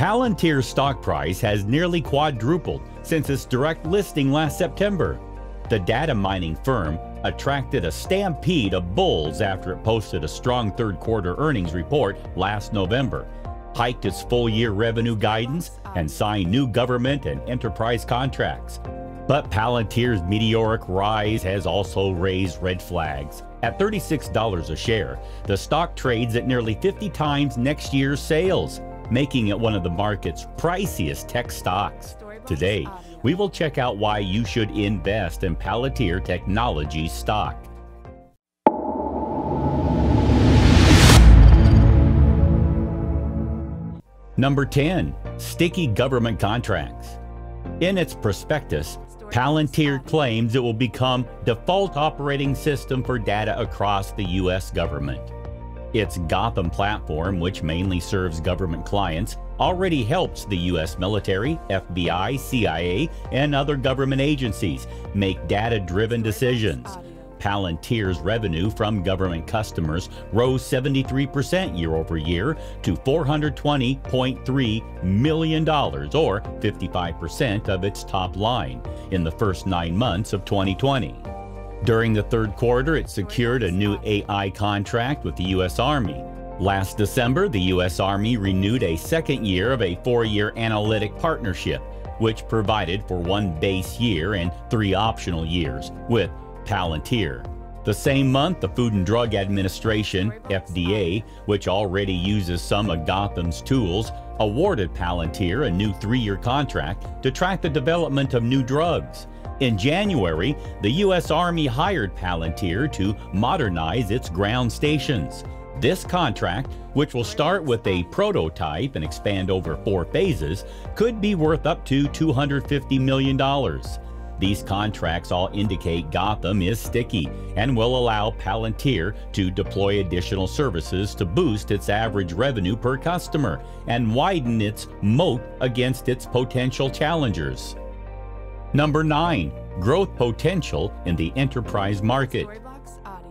Palantir's stock price has nearly quadrupled since its direct listing last September. The data mining firm attracted a stampede of bulls after it posted a strong third quarter earnings report last November, hiked its full year revenue guidance, and signed new government and enterprise contracts. But Palantir's meteoric rise has also raised red flags. At $36 a share, the stock trades at nearly 50 times next year's sales, making it one of the market's priciest tech stocks. Today, we will check out why you should invest in Palantir Technology stock. Number 10, sticky government contracts. In its prospectus, Palantir claims it will become default operating system for data across the US government. Its Gotham platform, which mainly serves government clients, already helps the U.S. military, FBI, CIA, and other government agencies make data driven decisions. Palantir's revenue from government customers rose 73% year over year to $420.3 million, or 55% of its top line, in the first nine months of 2020. During the third quarter, it secured a new AI contract with the U.S. Army. Last December, the U.S. Army renewed a second year of a four year analytic partnership, which provided for one base year and three optional years with Palantir. The same month, the Food and Drug Administration, FDA, which already uses some of Gotham's tools, awarded Palantir a new three year contract to track the development of new drugs. In January, the U.S. Army hired Palantir to modernize its ground stations. This contract, which will start with a prototype and expand over four phases, could be worth up to $250 million. These contracts all indicate Gotham is sticky and will allow Palantir to deploy additional services to boost its average revenue per customer and widen its moat against its potential challengers. Number 9. Growth potential in the enterprise market.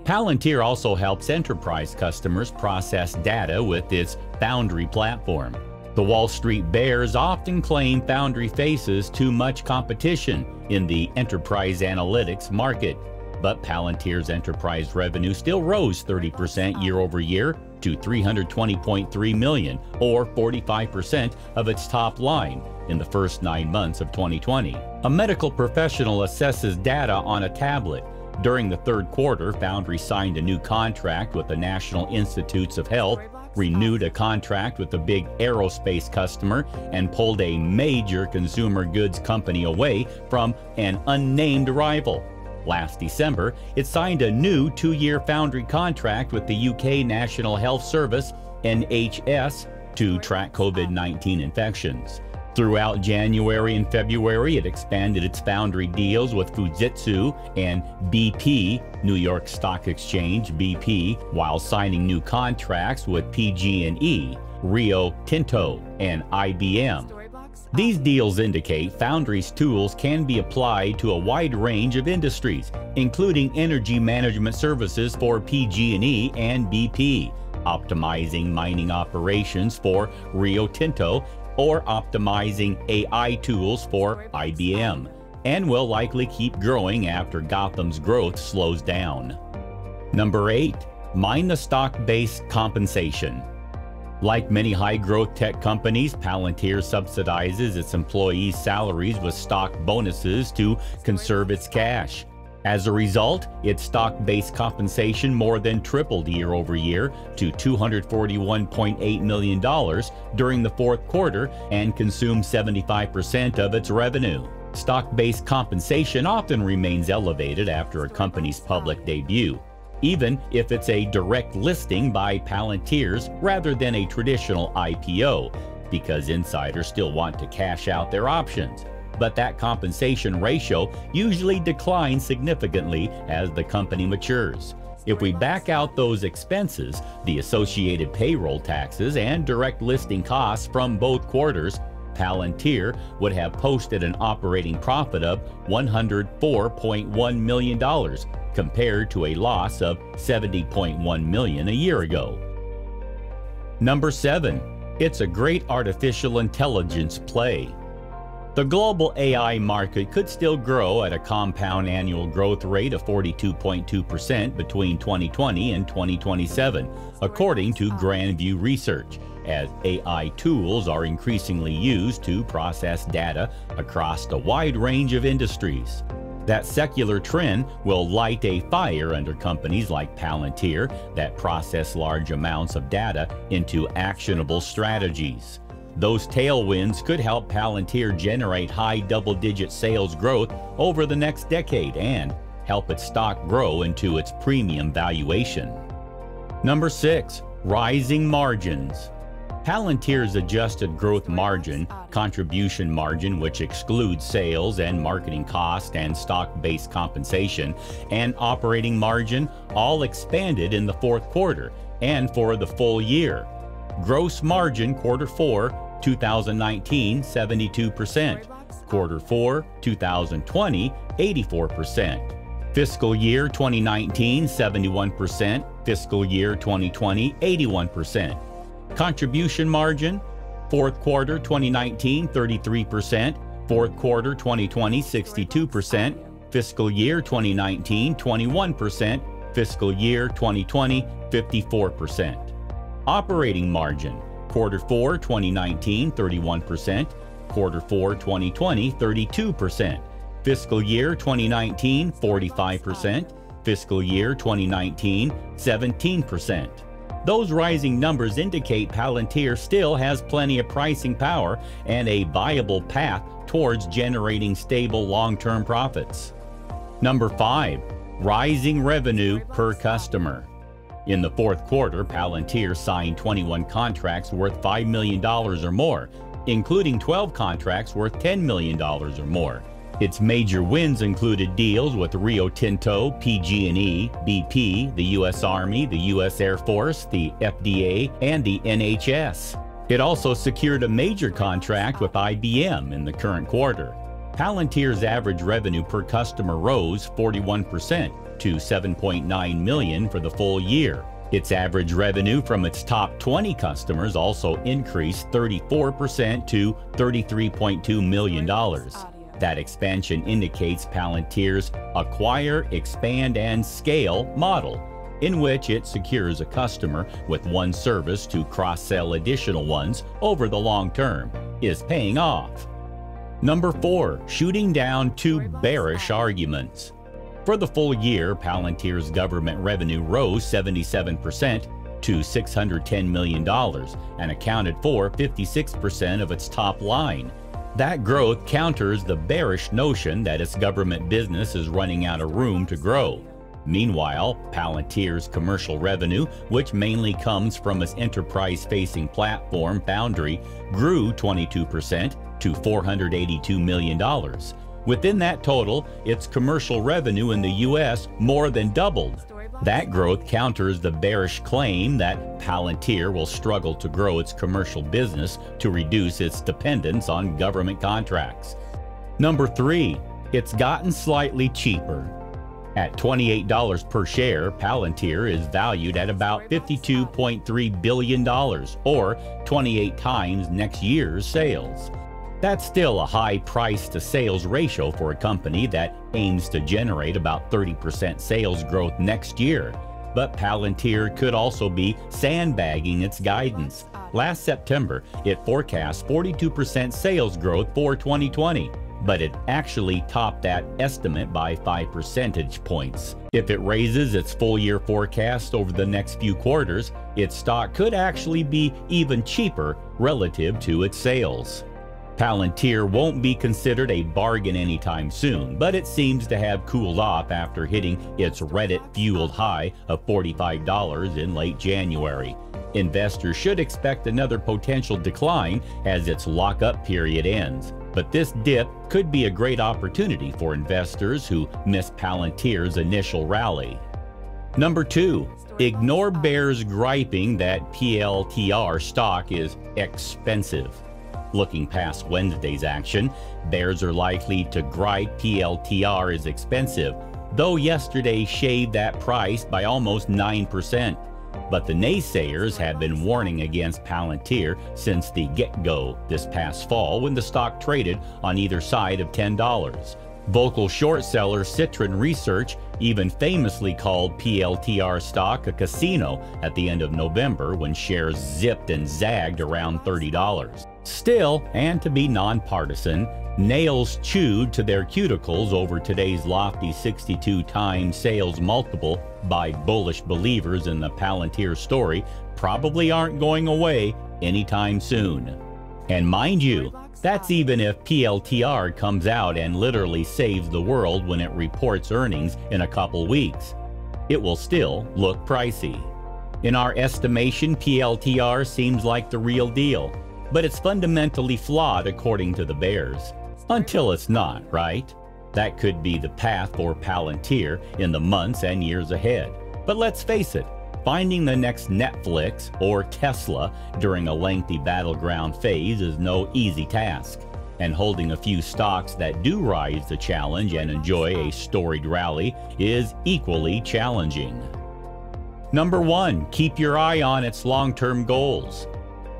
Palantir also helps enterprise customers process data with its Foundry platform. The Wall Street Bears often claim Foundry faces too much competition in the enterprise analytics market, but Palantir's enterprise revenue still rose 30% year over year to 320.3 million or 45% of its top line in the first 9 months of 2020. A medical professional assesses data on a tablet. During the third quarter, Foundry signed a new contract with the National Institutes of Health, renewed a contract with a big aerospace customer, and pulled a major consumer goods company away from an unnamed rival. Last December, it signed a new two year Foundry contract with the UK National Health Service, NHS, to track COVID 19 infections. Throughout January and February, it expanded its foundry deals with Fujitsu and BP, New York Stock Exchange BP, while signing new contracts with PG&E, Rio Tinto, and IBM. These deals indicate Foundry's tools can be applied to a wide range of industries, including energy management services for PG&E and BP, optimizing mining operations for Rio Tinto, or optimizing AI tools for IBM, and will likely keep growing after Gotham's growth slows down. Number 8. Mine the stock-based compensation. Like many high growth tech companies, Palantir subsidizes its employees' salaries with stock bonuses to conserve its cash. As a result, its stock based compensation more than tripled year over year to $241.8 million during the fourth quarter and consumed 75% of its revenue. Stock based compensation often remains elevated after a company's public debut even if it's a direct listing by Palantirs rather than a traditional IPO, because insiders still want to cash out their options. But that compensation ratio usually declines significantly as the company matures. If we back out those expenses, the associated payroll taxes and direct listing costs from both quarters, Palantir would have posted an operating profit of $104.1 million compared to a loss of $70.1 million a year ago. Number 7. It's a great artificial intelligence play. The global AI market could still grow at a compound annual growth rate of 42.2% between 2020 and 2027, according to Grandview Research, as AI tools are increasingly used to process data across a wide range of industries. That secular trend will light a fire under companies like Palantir that process large amounts of data into actionable strategies. Those tailwinds could help Palantir generate high double-digit sales growth over the next decade and help its stock grow into its premium valuation. Number 6. Rising Margins Palantir's adjusted gross margin, contribution margin which excludes sales and marketing cost and stock-based compensation, and operating margin all expanded in the fourth quarter and for the full year. Gross margin quarter 4 2019 72%, quarter 4 2020 84%. Fiscal year 2019 71%, fiscal year 2020 81%. Contribution margin, fourth quarter 2019, 33%, fourth quarter 2020, 62%, fiscal year 2019, 21%, fiscal year 2020, 54%. Operating margin, quarter 4 2019, 31%, quarter 4 2020, 32%, fiscal year 2019, 45%, fiscal year 2019, 17%. Those rising numbers indicate Palantir still has plenty of pricing power and a viable path towards generating stable long-term profits. Number 5. Rising revenue per customer. In the fourth quarter, Palantir signed 21 contracts worth $5 million or more, including 12 contracts worth $10 million or more. Its major wins included deals with Rio Tinto, PG&E, BP, the U.S. Army, the U.S. Air Force, the FDA, and the NHS. It also secured a major contract with IBM in the current quarter. Palantir's average revenue per customer rose 41% to 7.9 million for the full year. Its average revenue from its top 20 customers also increased 34% to $33.2 million. That expansion indicates Palantir's acquire, expand, and scale model, in which it secures a customer with one service to cross-sell additional ones over the long term, is paying off. Number 4. Shooting down two bearish arguments. For the full year, Palantir's government revenue rose 77% to $610 million and accounted for 56% of its top line, that growth counters the bearish notion that its government business is running out of room to grow. Meanwhile, Palantir's commercial revenue, which mainly comes from its enterprise-facing platform Foundry, grew 22% to $482 million. Within that total, its commercial revenue in the U.S. more than doubled. That growth counters the bearish claim that Palantir will struggle to grow its commercial business to reduce its dependence on government contracts. Number 3. It's gotten slightly cheaper. At $28 per share, Palantir is valued at about $52.3 billion, or 28 times next year's sales. That's still a high price to sales ratio for a company that aims to generate about 30% sales growth next year. But Palantir could also be sandbagging its guidance. Last September, it forecast 42% sales growth for 2020, but it actually topped that estimate by 5 percentage points. If it raises its full year forecast over the next few quarters, its stock could actually be even cheaper relative to its sales. Palantir won't be considered a bargain anytime soon, but it seems to have cooled off after hitting its Reddit-fueled high of $45 in late January. Investors should expect another potential decline as its lockup period ends. But this dip could be a great opportunity for investors who missed Palantir's initial rally. Number 2. Ignore bears griping that PLTR stock is expensive. Looking past Wednesday's action, bears are likely to gripe PLTR is expensive, though yesterday shaved that price by almost 9%. But the naysayers have been warning against Palantir since the get-go this past fall when the stock traded on either side of $10. Vocal short seller Citron Research even famously called PLTR stock a casino at the end of November when shares zipped and zagged around $30. Still, and to be nonpartisan, nails chewed to their cuticles over today's lofty 62 times sales multiple by bullish believers in the Palantir story probably aren't going away anytime soon. And mind you, that's even if PLTR comes out and literally saves the world when it reports earnings in a couple weeks. It will still look pricey. In our estimation, PLTR seems like the real deal, but it's fundamentally flawed according to the bears. Until it's not, right? That could be the path for Palantir in the months and years ahead. But let's face it, finding the next Netflix or Tesla during a lengthy battleground phase is no easy task. And holding a few stocks that do rise the challenge and enjoy a storied rally is equally challenging. Number one, keep your eye on its long-term goals.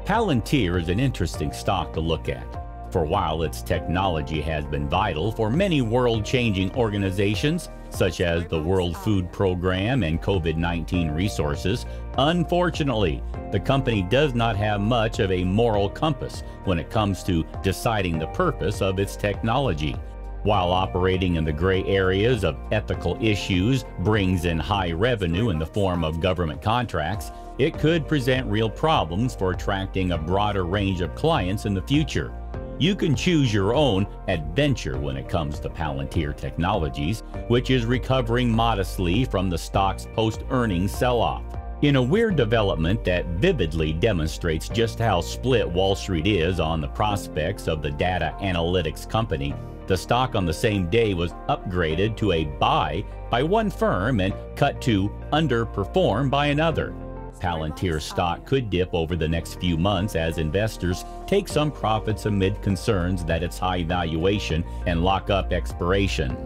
Palantir is an interesting stock to look at. For while its technology has been vital for many world-changing organizations, such as the World Food Program and COVID-19 resources, unfortunately, the company does not have much of a moral compass when it comes to deciding the purpose of its technology. While operating in the gray areas of ethical issues brings in high revenue in the form of government contracts, it could present real problems for attracting a broader range of clients in the future. You can choose your own adventure when it comes to Palantir Technologies, which is recovering modestly from the stock's post-earnings sell-off. In a weird development that vividly demonstrates just how split Wall Street is on the prospects of the data analytics company, the stock on the same day was upgraded to a buy by one firm and cut to underperform by another. Palantir stock could dip over the next few months as investors take some profits amid concerns that its high valuation and lock-up expiration.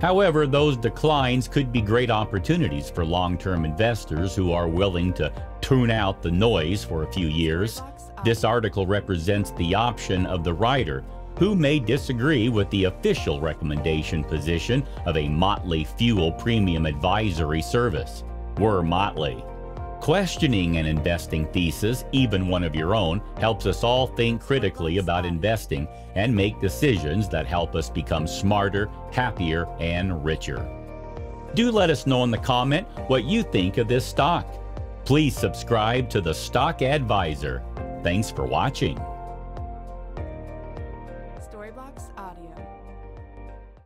However, those declines could be great opportunities for long-term investors who are willing to tune out the noise for a few years. This article represents the option of the writer, who may disagree with the official recommendation position of a Motley Fool Premium Advisory Service. We're Motley. Questioning an investing thesis, even one of your own, helps us all think critically about investing and make decisions that help us become smarter, happier, and richer. Do let us know in the comment what you think of this stock. Please subscribe to the Stock Adviser. Thanks for watching.